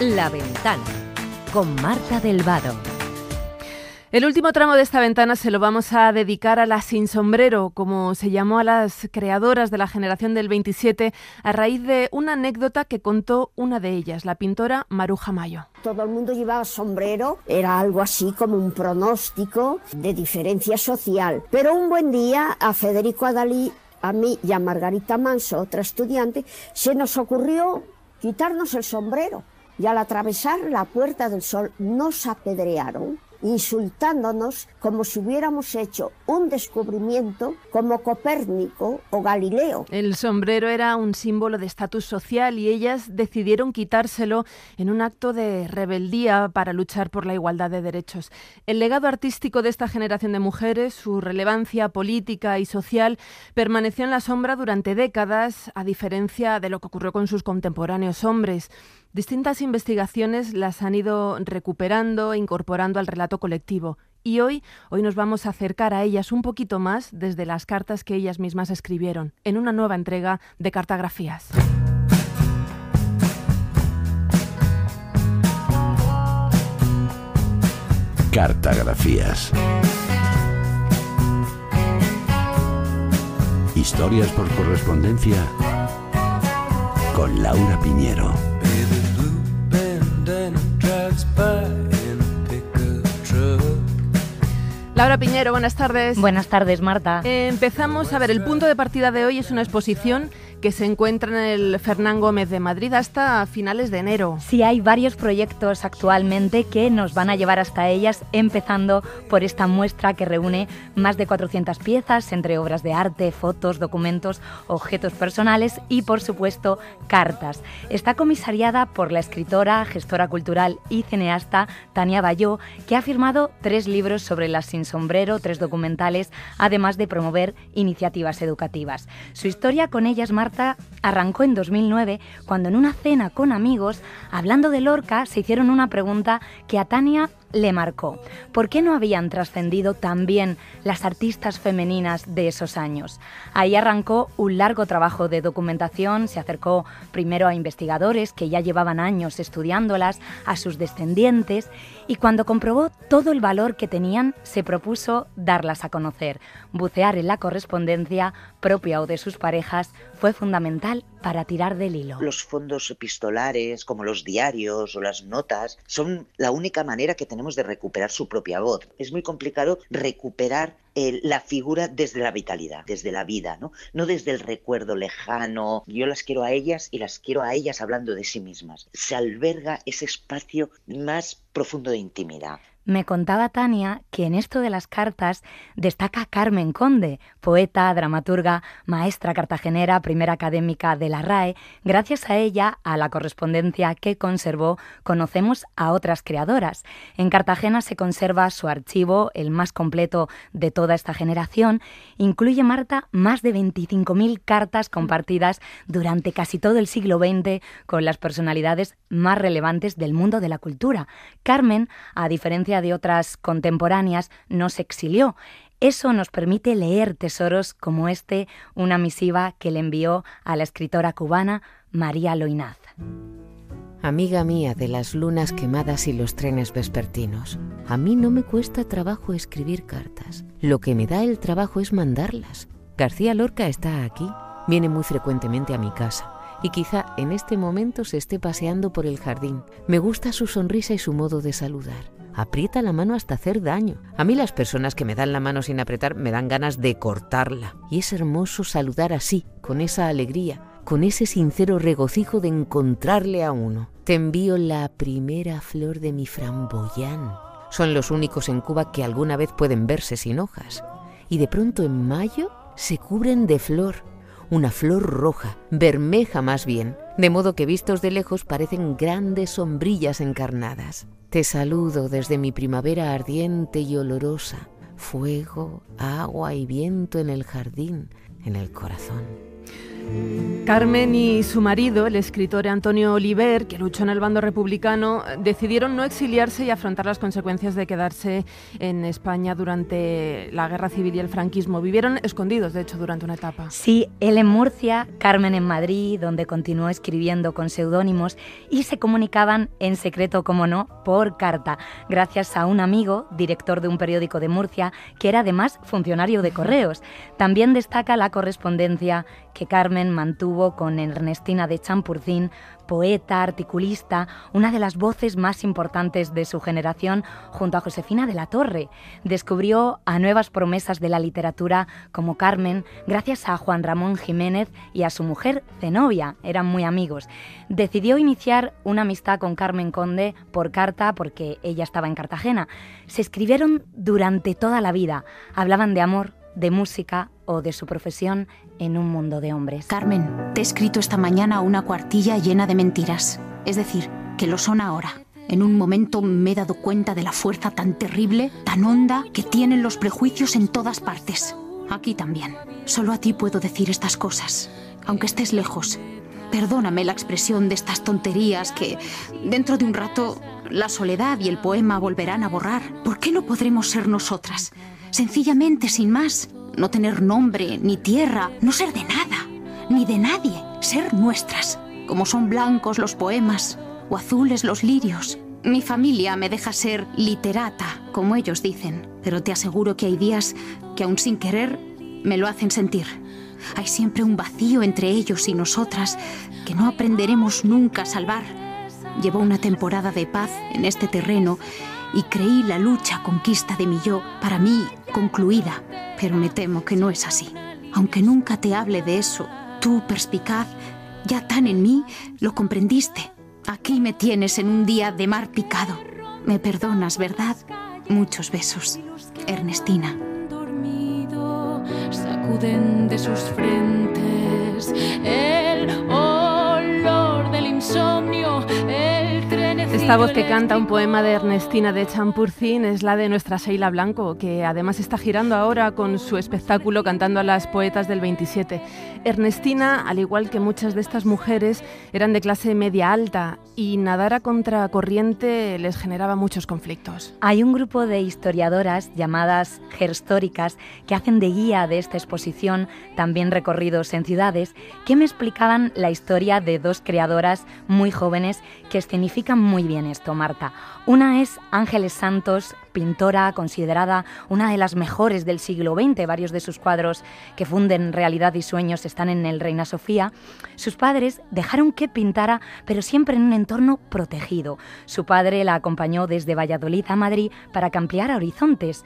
La Ventana con Marta del Vado. El último tramo de esta ventana se lo vamos a dedicar a la sin sombrero, como se llamó a las creadoras de la generación del 27, a raíz de una anécdota que contó una de ellas, la pintora Maruja Mayo. Todo el mundo llevaba sombrero, era algo así como un pronóstico de diferencia social. Pero un buen día a Federico Adalí, a mí y a Margarita Manso, otra estudiante, se nos ocurrió quitarnos el sombrero. Y al atravesar la Puerta del Sol nos apedrearon insultándonos como si hubiéramos hecho un descubrimiento como Copérnico o Galileo. El sombrero era un símbolo de estatus social y ellas decidieron quitárselo en un acto de rebeldía para luchar por la igualdad de derechos. El legado artístico de esta generación de mujeres, su relevancia política y social, permaneció en la sombra durante décadas, a diferencia de lo que ocurrió con sus contemporáneos hombres. Distintas investigaciones las han ido recuperando e incorporando al relato colectivo. Y hoy, hoy nos vamos a acercar a ellas un poquito más desde las cartas que ellas mismas escribieron, en una nueva entrega de cartografías. Cartografías. Historias por correspondencia con Laura Piñero. Laura Piñero, buenas tardes. Buenas tardes, Marta. empezamos a ver, el punto de partida de hoy es una exposición que se encuentra en el Fernán Gómez de Madrid hasta finales de enero. Sí, hay varios proyectos actualmente que nos van a llevar hasta ellas, empezando por esta muestra que reúne más de 400 piezas entre obras de arte, fotos, documentos, objetos personales y, por supuesto, cartas. Está comisariada por la escritora, gestora cultural y cineasta Tania Bayó, que ha firmado tres libros sobre las sin sombrero, tres documentales, además de promover iniciativas educativas. Su historia con ellas, Marta, arrancó en 2009 cuando en una cena con amigos, hablando de Lorca, se hicieron una pregunta que a Tania le marcó. ¿Por qué no habían trascendido también las artistas femeninas de esos años? Ahí arrancó un largo trabajo de documentación, se acercó primero a investigadores que ya llevaban años estudiándolas, a sus descendientes, y cuando comprobó todo el valor que tenían, se propuso darlas a conocer. Bucear en la correspondencia propia o de sus parejas fue fundamental para tirar del hilo. Los fondos epistolares, como los diarios o las notas, son la única manera que tenemos de recuperar su propia voz. Es muy complicado recuperar la figura desde la vitalidad, desde la vida, ¿no? no desde el recuerdo lejano. Yo las quiero a ellas y las quiero a ellas hablando de sí mismas. Se alberga ese espacio más profundo de intimidad. Me contaba Tania que en esto de las cartas destaca Carmen Conde, poeta, dramaturga, maestra cartagenera, primera académica de la RAE. Gracias a ella, a la correspondencia que conservó, conocemos a otras creadoras. En Cartagena se conserva su archivo, el más completo de toda esta generación. Incluye, Marta, más de 25.000 cartas compartidas durante casi todo el siglo XX con las personalidades más relevantes del mundo de la cultura. Carmen, a diferencia de otras contemporáneas, no se exilió. Eso nos permite leer tesoros como este, una misiva que le envió a la escritora cubana María Loinaz. Amiga mía de las lunas quemadas y los trenes vespertinos, a mí no me cuesta trabajo escribir cartas. Lo que me da el trabajo es mandarlas. García Lorca está aquí, viene muy frecuentemente a mi casa y quizá en este momento se esté paseando por el jardín. Me gusta su sonrisa y su modo de saludar aprieta la mano hasta hacer daño. A mí las personas que me dan la mano sin apretar me dan ganas de cortarla. Y es hermoso saludar así, con esa alegría, con ese sincero regocijo de encontrarle a uno. Te envío la primera flor de mi framboyán. Son los únicos en Cuba que alguna vez pueden verse sin hojas. Y de pronto en mayo se cubren de flor, una flor roja, bermeja más bien, de modo que vistos de lejos parecen grandes sombrillas encarnadas. Te saludo desde mi primavera ardiente y olorosa, fuego, agua y viento en el jardín, en el corazón. Carmen y su marido, el escritor Antonio Oliver, que luchó en el bando republicano, decidieron no exiliarse y afrontar las consecuencias de quedarse en España durante la guerra civil y el franquismo. Vivieron escondidos, de hecho, durante una etapa. Sí, él en Murcia, Carmen en Madrid, donde continuó escribiendo con seudónimos y se comunicaban en secreto, como no, por carta, gracias a un amigo, director de un periódico de Murcia, que era además funcionario de correos. También destaca la correspondencia que Carmen mantuvo con Ernestina de Champurcín, poeta, articulista, una de las voces más importantes de su generación, junto a Josefina de la Torre. Descubrió a nuevas promesas de la literatura como Carmen gracias a Juan Ramón Jiménez y a su mujer Zenobia, eran muy amigos. Decidió iniciar una amistad con Carmen Conde por carta porque ella estaba en Cartagena. Se escribieron durante toda la vida, hablaban de amor, de música o de su profesión en un mundo de hombres. Carmen, te he escrito esta mañana una cuartilla llena de mentiras. Es decir, que lo son ahora. En un momento me he dado cuenta de la fuerza tan terrible, tan honda, que tienen los prejuicios en todas partes. Aquí también. Solo a ti puedo decir estas cosas, aunque estés lejos. Perdóname la expresión de estas tonterías que, dentro de un rato, la soledad y el poema volverán a borrar. ¿Por qué no podremos ser nosotras? Sencillamente, sin más, no tener nombre, ni tierra, no ser de nada, ni de nadie, ser nuestras, como son blancos los poemas o azules los lirios. Mi familia me deja ser literata, como ellos dicen, pero te aseguro que hay días que aún sin querer me lo hacen sentir. Hay siempre un vacío entre ellos y nosotras que no aprenderemos nunca a salvar. Llevo una temporada de paz en este terreno y creí la lucha conquista de mi yo para mí concluida, pero me temo que no es así. Aunque nunca te hable de eso, tú, perspicaz, ya tan en mí, lo comprendiste. Aquí me tienes en un día de mar picado. Me perdonas, ¿verdad? Muchos besos. Ernestina. Sacuden de sus frentes Esta voz que canta un poema de Ernestina de Champurcín es la de nuestra Sheila Blanco, que además está girando ahora con su espectáculo cantando a las poetas del 27. Ernestina, al igual que muchas de estas mujeres, eran de clase media alta y nadar a contracorriente les generaba muchos conflictos. Hay un grupo de historiadoras llamadas gerstóricas que hacen de guía de esta exposición, también recorridos en ciudades, que me explicaban la historia de dos creadoras muy jóvenes que escenifican muy bien esto, Marta. Una es Ángeles Santos, pintora considerada una de las mejores del siglo XX. Varios de sus cuadros que funden realidad y sueños están en el Reina Sofía. Sus padres dejaron que pintara, pero siempre en un entorno protegido. Su padre la acompañó desde Valladolid a Madrid para que ampliara horizontes.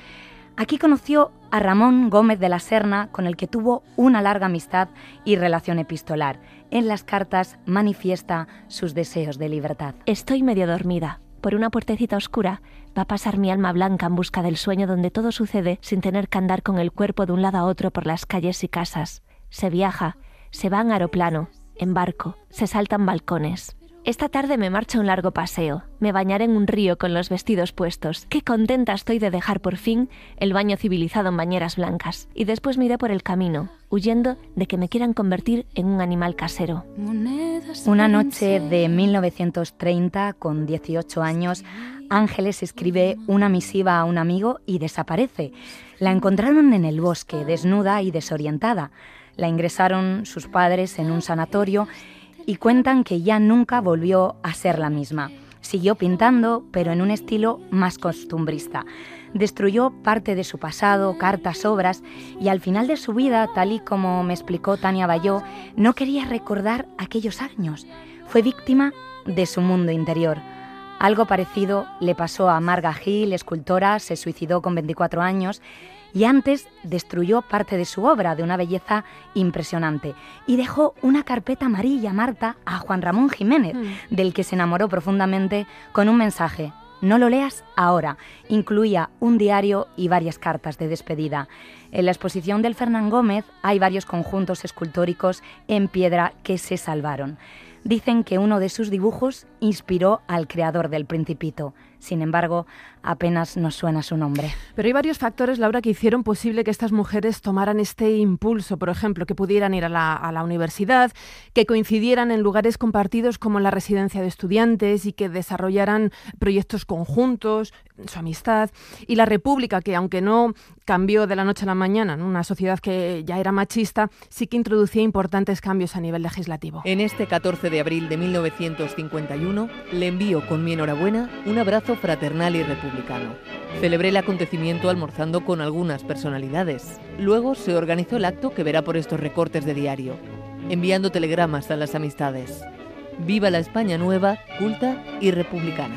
Aquí conoció a Ramón Gómez de la Serna, con el que tuvo una larga amistad y relación epistolar. En las cartas manifiesta sus deseos de libertad. Estoy medio dormida. Por una puertecita oscura va a pasar mi alma blanca en busca del sueño donde todo sucede sin tener que andar con el cuerpo de un lado a otro por las calles y casas. Se viaja, se va en aeroplano, en barco, se saltan balcones. Esta tarde me marcho un largo paseo. Me bañaré en un río con los vestidos puestos. Qué contenta estoy de dejar por fin el baño civilizado en bañeras blancas. Y después miré por el camino, huyendo de que me quieran convertir en un animal casero. Una noche de 1930, con 18 años, Ángeles escribe una misiva a un amigo y desaparece. La encontraron en el bosque, desnuda y desorientada. La ingresaron sus padres en un sanatorio y cuentan que ya nunca volvió a ser la misma. Siguió pintando, pero en un estilo más costumbrista. Destruyó parte de su pasado, cartas, obras, y al final de su vida, tal y como me explicó Tania Bayó, no quería recordar aquellos años. Fue víctima de su mundo interior. Algo parecido le pasó a Marga Gil, escultora, se suicidó con 24 años y antes destruyó parte de su obra de una belleza impresionante y dejó una carpeta amarilla, Marta, a Juan Ramón Jiménez, mm. del que se enamoró profundamente con un mensaje. No lo leas ahora. Incluía un diario y varias cartas de despedida. En la exposición del Fernán Gómez hay varios conjuntos escultóricos en piedra que se salvaron. Dicen que uno de sus dibujos inspiró al creador del Principito. Sin embargo, apenas nos suena su nombre. Pero hay varios factores, Laura, que hicieron posible que estas mujeres tomaran este impulso. Por ejemplo, que pudieran ir a la, a la universidad, que coincidieran en lugares compartidos como la residencia de estudiantes y que desarrollaran proyectos conjuntos, su amistad. Y la República, que aunque no cambió de la noche a la mañana, en una sociedad que ya era machista, sí que introducía importantes cambios a nivel legislativo. En este 14 de abril de 1951 le envío con mi enhorabuena un abrazo fraternal y republicano. Celebré el acontecimiento almorzando con algunas personalidades. Luego se organizó el acto que verá por estos recortes de diario, enviando telegramas a las amistades. Viva la España nueva, culta y republicana.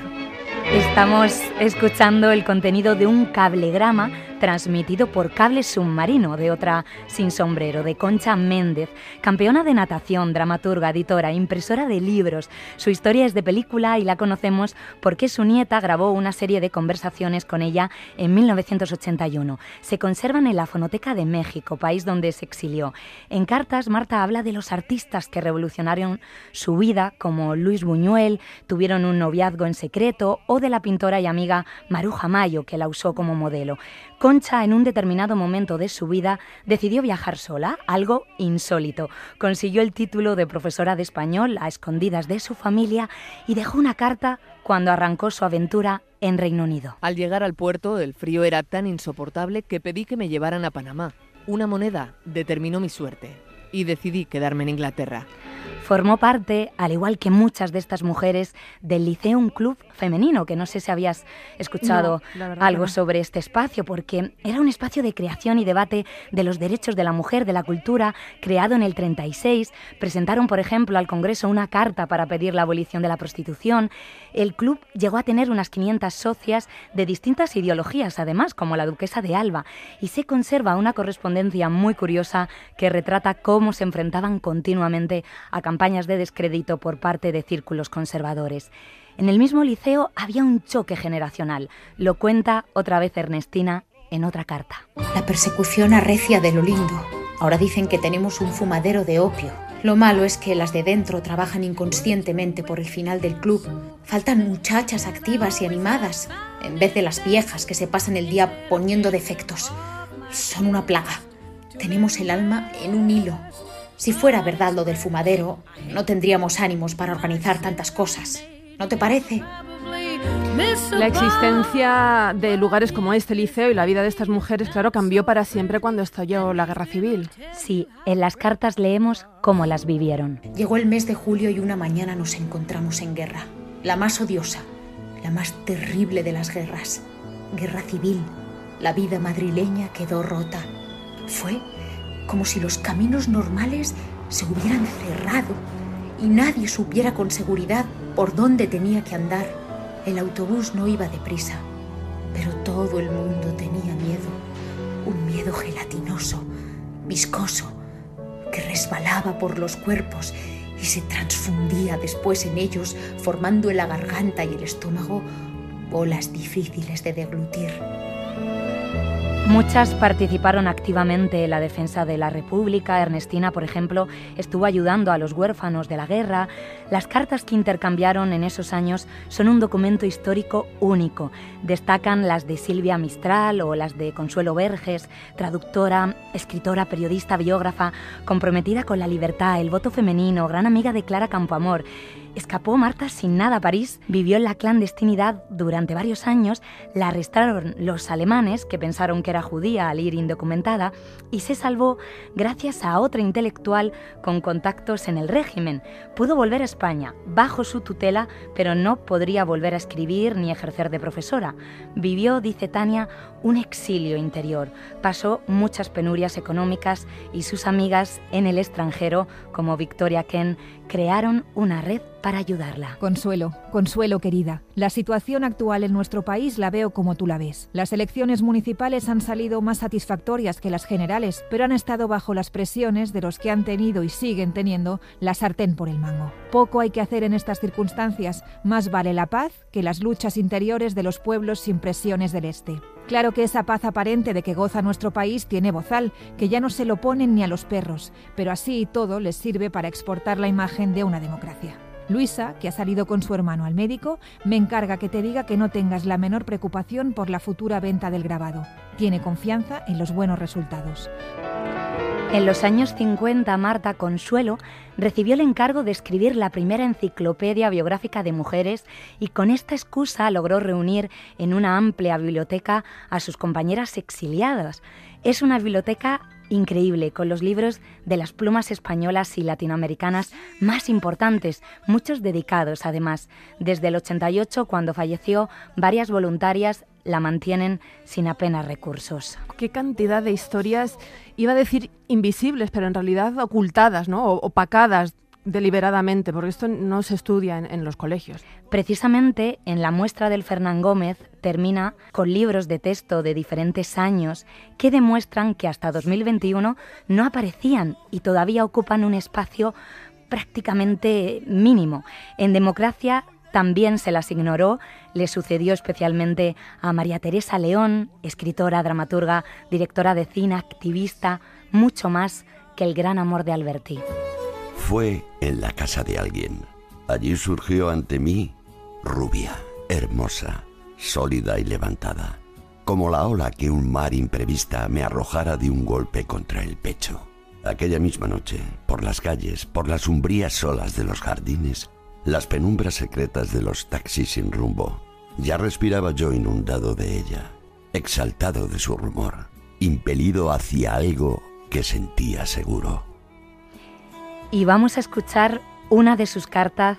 Estamos escuchando el contenido de un cablegrama transmitido por Cable Submarino de otra sin sombrero, de Concha Méndez, campeona de natación, dramaturga, editora, impresora de libros. Su historia es de película y la conocemos porque su nieta grabó una serie de conversaciones con ella en 1981. Se conservan en la Fonoteca de México, país donde se exilió. En cartas, Marta habla de los artistas que revolucionaron su vida, como Luis Buñuel, tuvieron un noviazgo en secreto, o de la pintora y amiga Maruja Mayo, que la usó como modelo. Concha, en un determinado momento de su vida, decidió viajar sola, algo insólito. Consiguió el título de profesora de español a escondidas de su familia y dejó una carta cuando arrancó su aventura en Reino Unido. Al llegar al puerto, el frío era tan insoportable que pedí que me llevaran a Panamá. Una moneda determinó mi suerte y decidí quedarme en Inglaterra. Formó parte, al igual que muchas de estas mujeres, del Liceum Club Femenino, que no sé si habías escuchado No, algo no. sobre este espacio, porque era un espacio de creación y debate de los derechos de la mujer, de la cultura, creado en el 36. Presentaron, por ejemplo, al Congreso una carta para pedir la abolición de la prostitución. El club llegó a tener unas 500 socias de distintas ideologías, además, como la duquesa de Alba, y se conserva una correspondencia muy curiosa que retrata cómo se enfrentaban continuamente a campañas de descrédito por parte de círculos conservadores. En el mismo liceo había un choque generacional. Lo cuenta otra vez Ernestina en otra carta. La persecución arrecia de lo lindo. Ahora dicen que tenemos un fumadero de opio. Lo malo es que las de dentro trabajan inconscientemente por el final del club. Faltan muchachas activas y animadas, en vez de las viejas que se pasan el día poniendo defectos. Son una plaga. Tenemos el alma en un hilo. Si fuera verdad lo del fumadero, no tendríamos ánimos para organizar tantas cosas. ¿No te parece? La existencia de lugares como este liceo y la vida de estas mujeres, claro, cambió para siempre cuando estalló la guerra civil. Sí, en las cartas leemos cómo las vivieron. Llegó el mes de julio y una mañana nos encontramos en guerra. La más odiosa, la más terrible de las guerras. Guerra civil. La vida madrileña quedó rota. Fue como si los caminos normales se hubieran cerrado y nadie supiera con seguridad por dónde tenía que andar. El autobús no iba deprisa, pero todo el mundo tenía miedo. Un miedo gelatinoso, viscoso, que resbalaba por los cuerpos y se transfundía después en ellos, formando en la garganta y el estómago bolas difíciles de deglutir. Muchas participaron activamente en la defensa de la República. Ernestina, por ejemplo, estuvo ayudando a los huérfanos de la guerra. Las cartas que intercambiaron en esos años son un documento histórico único. Destacan las de Silvia Mistral o las de Consuelo Verges, traductora, escritora, periodista, biógrafa, comprometida con la libertad, el voto femenino, gran amiga de Clara Campoamor. Escapó Marta sin nada a París, vivió en la clandestinidad durante varios años, la arrestaron los alemanes, que pensaron que era judía al ir indocumentada, y se salvó gracias a otra intelectual con contactos en el régimen. Pudo volver a España, bajo su tutela, pero no podría volver a escribir ni ejercer de profesora. Vivió, dice Tania, un exilio interior. Pasó muchas penurias económicas y sus amigas en el extranjero, como Victoria Ken, crearon una red para ayudarla. Consuelo, Consuelo querida, la situación actual en nuestro país la veo como tú la ves. Las elecciones municipales han salido más satisfactorias que las generales, pero han estado bajo las presiones de los que han tenido y siguen teniendo la sartén por el mango. Poco hay que hacer en estas circunstancias, más vale la paz que las luchas interiores de los pueblos sin presiones del Este. Claro que esa paz aparente de que goza nuestro país tiene bozal, que ya no se lo ponen ni a los perros, pero así y todo les sirve para exportar la imagen de una democracia. Luisa, que ha salido con su hermano al médico, me encarga que te diga que no tengas la menor preocupación por la futura venta del grabado. Tiene confianza en los buenos resultados. En los años 50, Marta Consuelo recibió el encargo de escribir la primera enciclopedia biográfica de mujeres y con esta excusa logró reunir en una amplia biblioteca a sus compañeras exiliadas. Es una biblioteca increíble, con los libros de las plumas españolas y latinoamericanas más importantes, muchos dedicados además. Desde el 88, cuando falleció, varias voluntarias la mantienen sin apenas recursos. Qué cantidad de historias, iba a decir invisibles, pero en realidad ocultadas, ¿no? O opacadas deliberadamente, porque esto no se estudia en, los colegios. Precisamente en la muestra del Fernán Gómez termina con libros de texto de diferentes años que demuestran que hasta 2021 no aparecían y todavía ocupan un espacio prácticamente mínimo. En democracia también se las ignoró, le sucedió especialmente a María Teresa León, escritora, dramaturga, directora de cine, activista, mucho más que el gran amor de Alberti. Fue en la casa de alguien. Allí surgió ante mí rubia, hermosa, sólida y levantada, como la ola que un mar imprevista me arrojara de un golpe contra el pecho. Aquella misma noche, por las calles, por las umbrías olas de los jardines, las penumbras secretas de los taxis sin rumbo, ya respiraba yo inundado de ella, exaltado de su rumor, impelido hacia algo que sentía seguro y vamos a escuchar una de sus cartas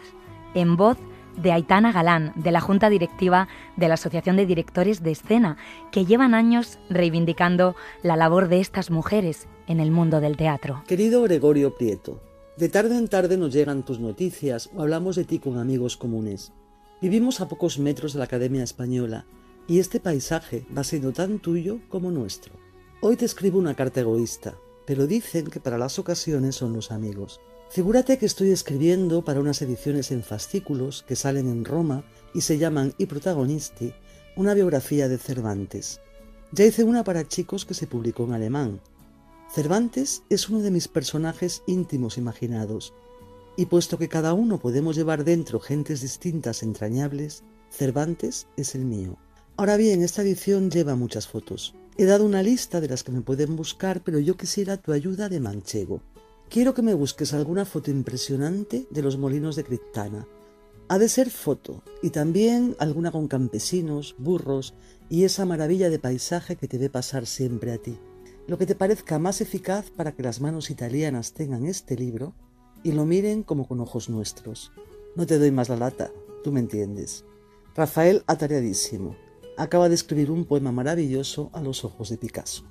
en voz de Aitana Galán, de la Junta Directiva de la Asociación de Directores de Escena, que llevan años reivindicando la labor de estas mujeres en el mundo del teatro. Querido Gregorio Prieto, de tarde en tarde nos llegan tus noticias o hablamos de ti con amigos comunes. Vivimos a pocos metros de la Academia Española y este paisaje va siendo tan tuyo como nuestro. Hoy te escribo una carta egoísta, pero dicen que para las ocasiones son los amigos. Figúrate que estoy escribiendo para unas ediciones en fascículos que salen en Roma y se llaman I Protagonisti, una biografía de Cervantes. Ya hice una para chicos que se publicó en alemán. Cervantes es uno de mis personajes íntimos imaginados, y puesto que cada uno podemos llevar dentro gentes distintas entrañables, Cervantes es el mío. Ahora bien, esta edición lleva muchas fotos. He dado una lista de las que me pueden buscar, pero yo quisiera tu ayuda de manchego. Quiero que me busques alguna foto impresionante de los molinos de Criptana. Ha de ser foto, y también alguna con campesinos, burros y esa maravilla de paisaje que te ve pasar siempre a ti. Lo que te parezca más eficaz para que las manos italianas tengan este libro y lo miren como con ojos nuestros. No te doy más la lata, tú me entiendes. Rafael atareadísimo acaba de escribir un poema maravilloso a los ojos de Picasso.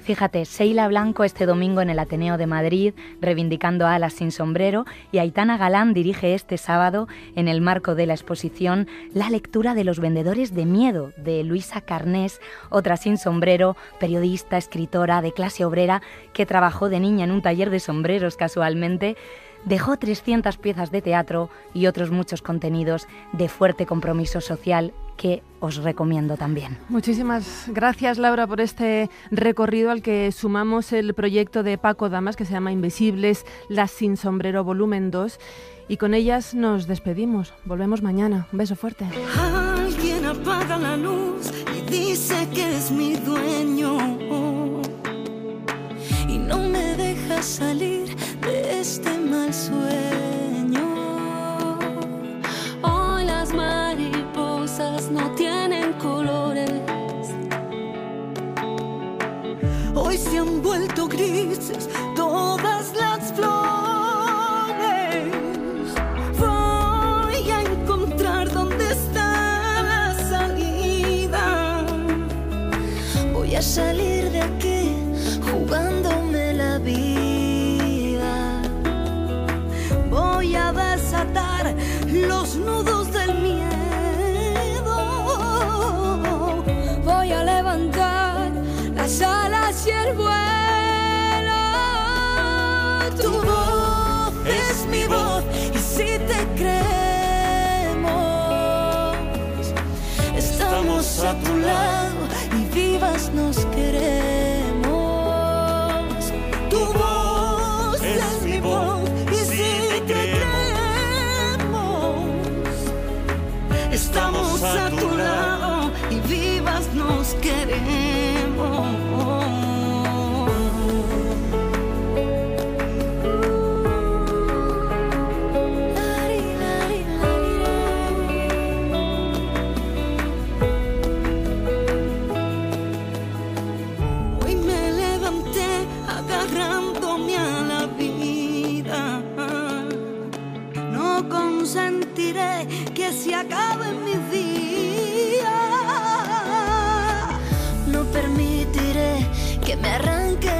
Fíjate, Sheila Blanco este domingo en el Ateneo de Madrid reivindicando Alas sin sombrero y Aitana Galán dirige este sábado en el marco de la exposición la lectura de Los vendedores de miedo de Luisa Carnés, otra sin sombrero, periodista, escritora de clase obrera que trabajó de niña en un taller de sombreros casualmente. Dejó 300 piezas de teatro y otros muchos contenidos de fuerte compromiso social que os recomiendo también. Muchísimas gracias Laura por este recorrido al que sumamos el proyecto de Paco Damas que se llama Invisibles, Las sin sombrero volumen 2 y con ellas nos despedimos. Volvemos mañana. Un beso fuerte. Alguien apaga la luz y dice que es mi dueño y no me deja salir de este mal sueño. Se han vuelto grises todas las flores. Voy a encontrar dónde está la salida. Voy a salir vivas nos queremos. Tu voz es, mi voz y si te creemos, estamos a tu lado y vivas nos queremos. Que me arranquen